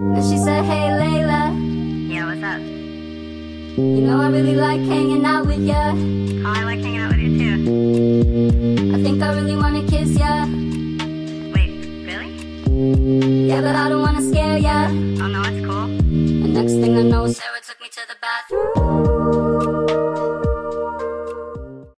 And she said, Hey Layla, Yeah, what's up? you know I really like hanging out with ya. Oh, I like hanging out with you too. I think I really wanna kiss ya. Wait, really? Yeah, but I don't wanna scare ya. Oh no, it's cool. The next thing I know, Sarah took me to the bathroom.